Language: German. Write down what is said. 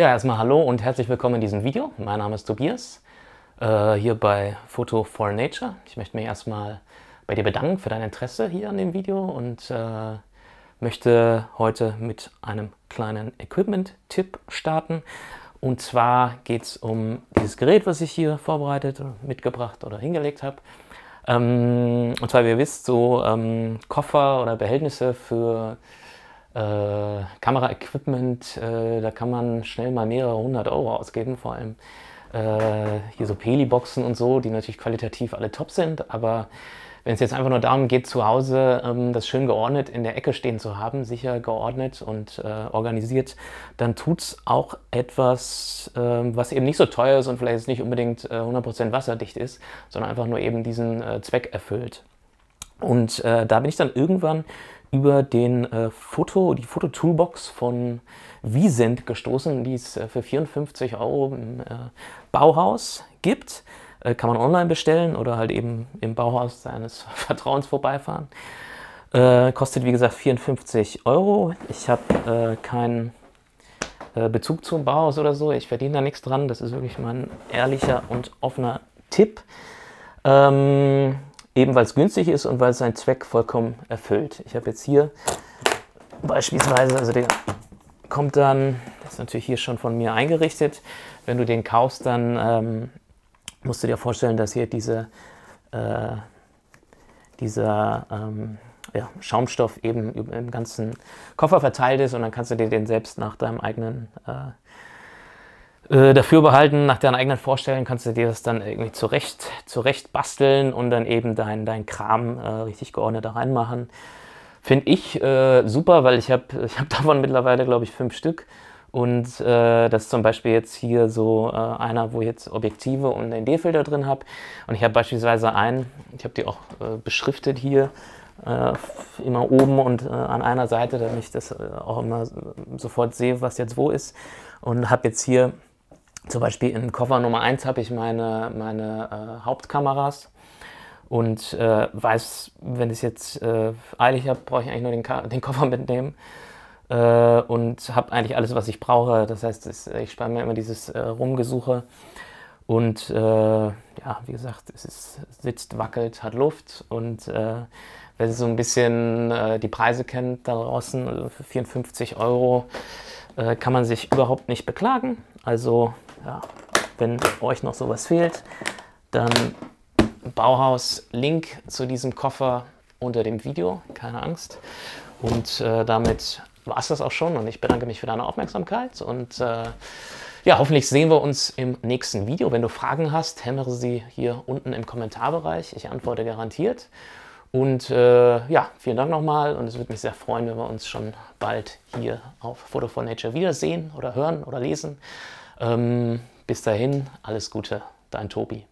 Ja, erstmal hallo und herzlich willkommen in diesem Video. Mein Name ist Tobias, äh, hier bei Photo for Nature. Ich möchte mich erstmal bei dir bedanken für dein Interesse hier an dem Video und äh, möchte heute mit einem kleinen Equipment-Tipp starten. Und zwar geht es um dieses Gerät, was ich hier vorbereitet, mitgebracht oder hingelegt habe. Ähm, und zwar, wie ihr wisst, so ähm, Koffer oder Behältnisse für äh, Kameraequipment, äh, da kann man schnell mal mehrere hundert Euro ausgeben, vor allem äh, hier so Peli-Boxen und so, die natürlich qualitativ alle top sind, aber wenn es jetzt einfach nur darum geht, zu Hause ähm, das schön geordnet in der Ecke stehen zu haben, sicher geordnet und äh, organisiert, dann tut es auch etwas, äh, was eben nicht so teuer ist und vielleicht nicht unbedingt äh, 100% wasserdicht ist, sondern einfach nur eben diesen äh, Zweck erfüllt. Und äh, da bin ich dann irgendwann über den äh, Foto, die Foto-Toolbox von Wiesent gestoßen, die es für 54 Euro im Bauhaus gibt. Äh, kann man online bestellen oder halt eben im Bauhaus seines Vertrauens vorbeifahren. Äh, kostet wie gesagt 54 Euro. Ich habe äh, keinen äh, Bezug zum Bauhaus oder so. Ich verdiene da nichts dran. Das ist wirklich mein ehrlicher und offener Tipp. Ähm, eben weil es günstig ist und weil es seinen Zweck vollkommen erfüllt. Ich habe jetzt hier beispielsweise, also der kommt dann, das ist natürlich hier schon von mir eingerichtet. Wenn du den kaufst, dann ähm, musst du dir vorstellen, dass hier diese, äh, dieser ähm, ja, Schaumstoff eben im ganzen Koffer verteilt ist und dann kannst du dir den selbst nach deinem eigenen äh, äh, dafür behalten, nach deinen eigenen Vorstellungen kannst du dir das dann irgendwie zurecht, zurecht basteln und dann eben dein, dein Kram äh, richtig geordnet da reinmachen. Finde ich äh, super, weil ich habe ich hab davon mittlerweile, glaube ich, fünf Stück. Und äh, das ist zum Beispiel jetzt hier so äh, einer, wo ich jetzt Objektive und den D-Filter drin habe. Und ich habe beispielsweise einen, ich habe die auch äh, beschriftet hier, äh, immer oben und äh, an einer Seite, damit ich das auch immer sofort sehe, was jetzt wo ist. Und habe jetzt hier zum Beispiel in Koffer Nummer 1 habe ich meine, meine Hauptkameras und weiß, wenn ich es jetzt eilig habe, brauche ich eigentlich nur den, den Koffer mitnehmen äh, und habe eigentlich alles, was ich brauche. Das heißt, es, ich spare mir immer dieses äh, Rumgesuche. Und äh, ja, wie gesagt, es ist, sitzt, wackelt, hat Luft. Und äh, wer so ein bisschen äh, die Preise kennt da draußen, also für 54 Euro, äh, kann man sich überhaupt nicht beklagen. Also, ja, wenn euch noch sowas fehlt, dann Bauhaus, Link zu diesem Koffer unter dem Video, keine Angst. Und äh, damit war es das auch schon und ich bedanke mich für deine Aufmerksamkeit und äh, ja, hoffentlich sehen wir uns im nächsten Video. Wenn du Fragen hast, hämmere sie hier unten im Kommentarbereich. Ich antworte garantiert. Und äh, ja, vielen Dank nochmal und es würde mich sehr freuen, wenn wir uns schon bald hier auf Photo for Nature wiedersehen oder hören oder lesen. Ähm, bis dahin, alles Gute, dein Tobi.